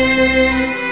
Música